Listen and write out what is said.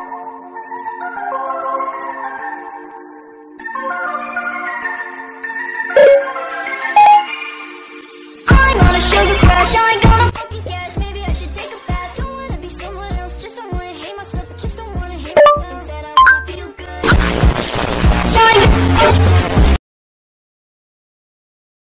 I'm gonna show you crash